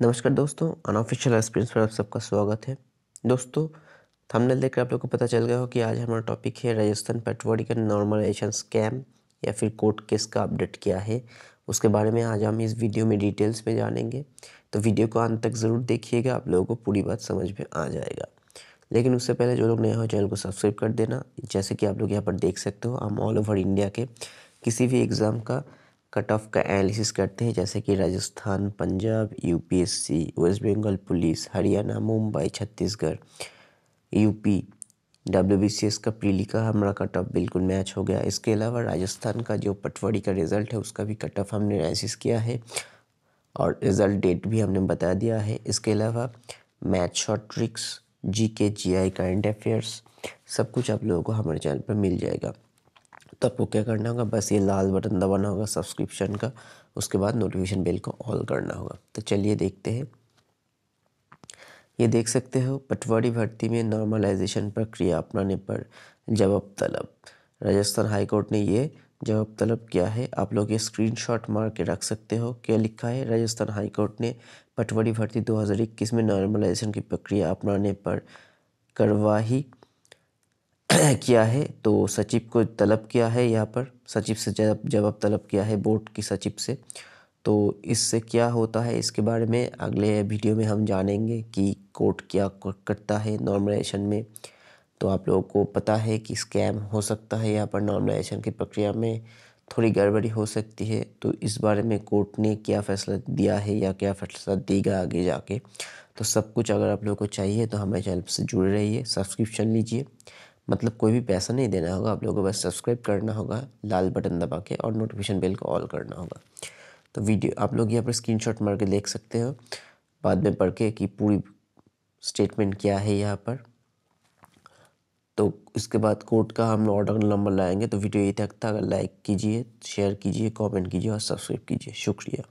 नमस्कार दोस्तों unofficial experience पर आप सबका स्वागत है। दोस्तों थंबनेल देखकर आप लोग को पता चल गया हो कि आज हमारा टॉपिक है राजस्थान पटवारी का नॉर्मलाइजेशन स्कैम या फिर कोर्ट केस का अपडेट क्या है। उसके बारे में आज हम इस वीडियो में डिटेल्स में जानेंगे। तो वीडियो को अंत तक ज़रूर देखिएगा, आप लोगों को पूरी बात समझ में आ जाएगा। लेकिन उससे पहले जो लोग नए हो, चैनल को सब्सक्राइब कर देना। जैसे कि आप लोग यहाँ पर देख सकते हो हम ऑल ओवर इंडिया के किसी भी एग्ज़ाम का कट ऑफ़ का एनालिसिस करते हैं, जैसे कि Rajasthan, Punjab UPSC west Bengal police Haryana Mumbai Chhattisgarh UP W का प्रीली का हमारा कट ऑफ़ बिल्कुल मैच हो गया। इसके अलावा राजस्थान का जो पटवारी का रिज़ल्ट है, उसका भी कट ऑफ़ हमने एनालिसिस किया है और रिज़ल्ट डेट भी हमने बता दिया है। इसके अलावा मैथ शॉर्ट ट्रिक्स जी के जी आई करंट अफेयर्स सब कुछ आप लोगों को हमारे चैनल पर मिल जाएगा। तो आपको क्या करना होगा? बस ये लाल बटन दबाना होगा सब्सक्रिप्शन का, उसके बाद नोटिफिकेशन बेल को ऑल करना होगा। तो चलिए देखते हैं। ये देख सकते हो, पटवारी भर्ती में नॉर्मलाइजेशन प्रक्रिया अपनाने पर जवाब तलब। राजस्थान हाईकोर्ट ने ये जवाब तलब किया है। आप लोग ये स्क्रीनशॉट मार के रख सकते हो। क्या लिखा है? राजस्थान हाईकोर्ट ने पटवारी भर्ती 2021 में नॉर्मलाइजेशन की प्रक्रिया अपनाने पर करवाही। किया है तो सचिव को तलब किया है यहाँ पर। सचिव से जब जवाब तलब किया है बोर्ड की सचिव से तो इससे क्या होता है, इसके बारे में अगले वीडियो में हम जानेंगे कि कोर्ट क्या करता है नॉर्मलाइजेशन में। तो आप लोगों को पता है कि स्कैम हो सकता है यहाँ पर नॉर्मलाइजेशन की प्रक्रिया में, थोड़ी गड़बड़ी हो सकती है। तो इस बारे में कोर्ट ने क्या फैसला दिया है या क्या फैसला देगा आगे जाके। तो सब कुछ अगर आप लोगों को चाहिए तो हमारे चैनल से जुड़े रहिए, सब्सक्रिप्शन लीजिए। मतलब कोई भी पैसा नहीं देना होगा, आप लोगों को बस सब्सक्राइब करना होगा, लाल बटन दबा के और नोटिफिकेशन बेल को ऑल करना होगा। तो वीडियो आप लोग यहाँ पर स्क्रीनशॉट मार के देख सकते हो। बाद में पढ़ के कि पूरी स्टेटमेंट क्या है यहाँ पर। तो इसके बाद कोर्ट का हम ऑर्डर नंबर लाएँगे तो वीडियो ये तक था। अगर लाइक कीजिए शेयर कीजिए कमेंट कीजिए और सब्सक्राइब कीजिए। शुक्रिया।